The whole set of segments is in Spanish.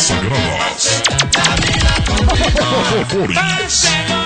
sagradas. Flores.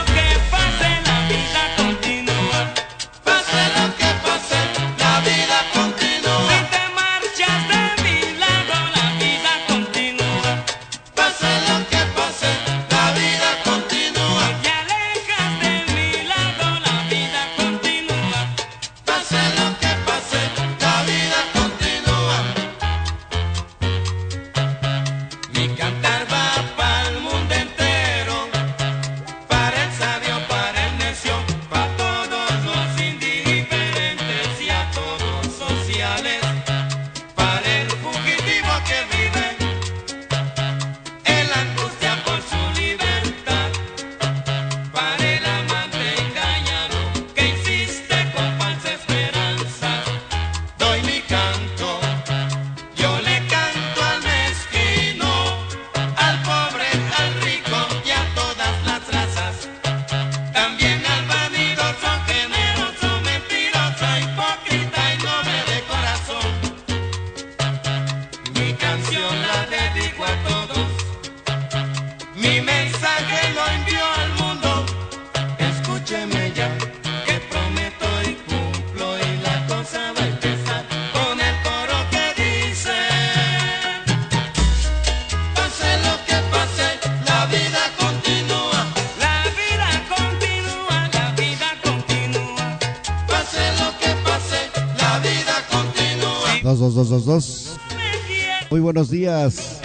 Muy buenos días.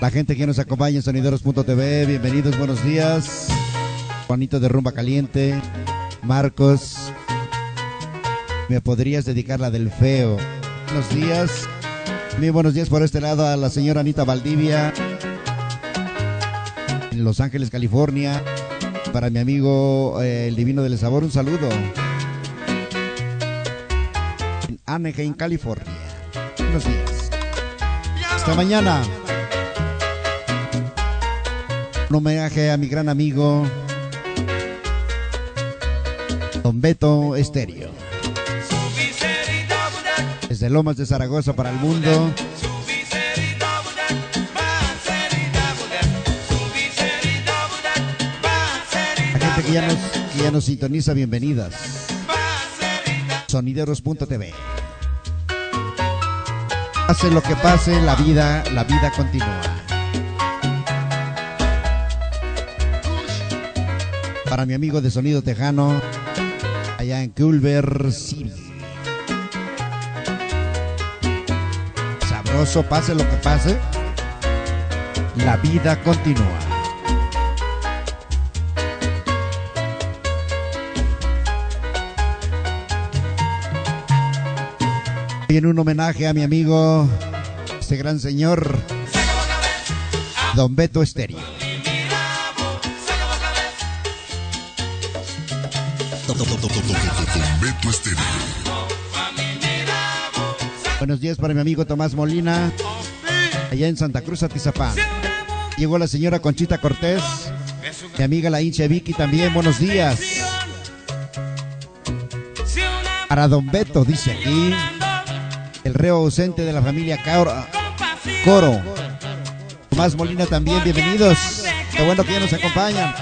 La gente que nos acompaña en sonideros.tv, bienvenidos, buenos días. Juanito de Rumba Caliente, Marcos. ¿Me podrías dedicar la del feo? Buenos días. Muy buenos días por este lado a la señora Anita Valdivia. En Los Ángeles, California. Para mi amigo eh, el Divino del Sabor, un saludo. Anaheim, California. Buenos días. Hasta mañana. Un homenaje a mi gran amigo Don Beto Estéreo. Desde Lomas de Zaragoza para el mundo. La gente que ya nos, que ya nos sintoniza, bienvenidas. Sonideros.tv Pase lo que pase, la vida, la vida continúa. Para mi amigo de Sonido Tejano, allá en Culver City. Sabroso, pase lo que pase, la vida continúa. Viene un homenaje a mi amigo, este gran señor, Don Beto Estéreo. Don Beto Estéreo. Buenos días para mi amigo Tomás Molina, allá en Santa Cruz, Atizapán. Llegó la señora Conchita Cortés, mi amiga la hincha Vicky también, buenos días. Para Don Beto, dice aquí, el reo ausente de la familia Coro. Coro. Tomás Molina también, bienvenidos. Qué bueno que ya nos acompañan.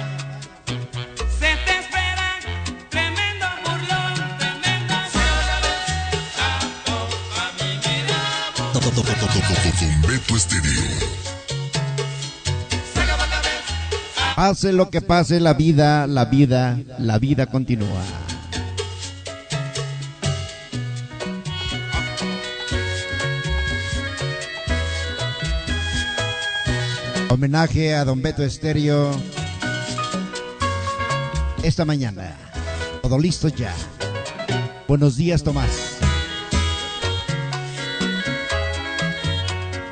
Pase lo que pase, la vida, la vida, la vida continúa. Homenaje a Don Beto Estéreo esta mañana. Todo listo ya. Buenos días, Tomás.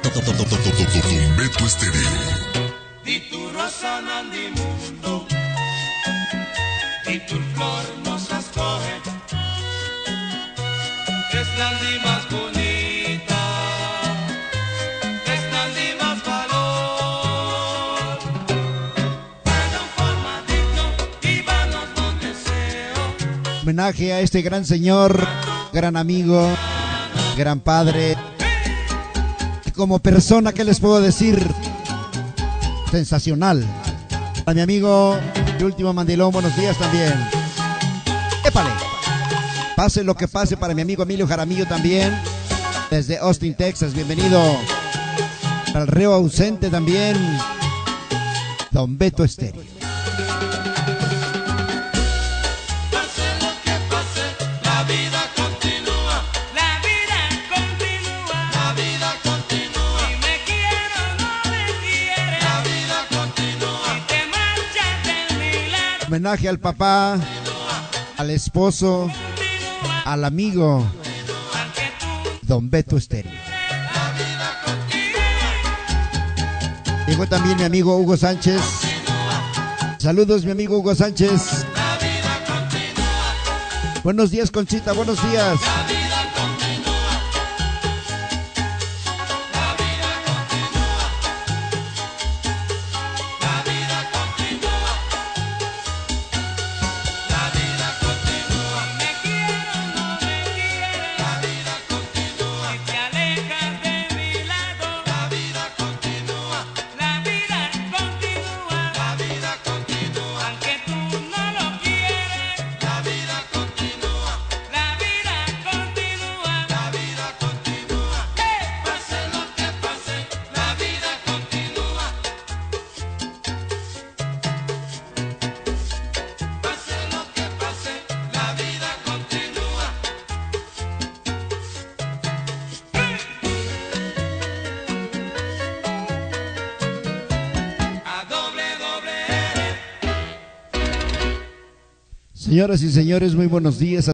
Don Beto Estéreo. Di tu rosa non di mundo, di tu flor nos las coge, es la Homenaje a este gran señor, gran amigo, gran padre. Como persona, ¿qué les puedo decir? Sensacional. A mi amigo, mi último mandilón, buenos días también. Épale. Pase lo que pase para mi amigo Emilio Jaramillo también. Desde Austin, Texas. Bienvenido. Al reo ausente también. Don Beto Estéreo. Al papá, al esposo, al amigo, Don Beto Estéreo. Llegó también mi amigo Hugo Sánchez. Saludos, mi amigo Hugo Sánchez. Buenos días, Conchita, buenos días. Señoras y señores, muy buenos días.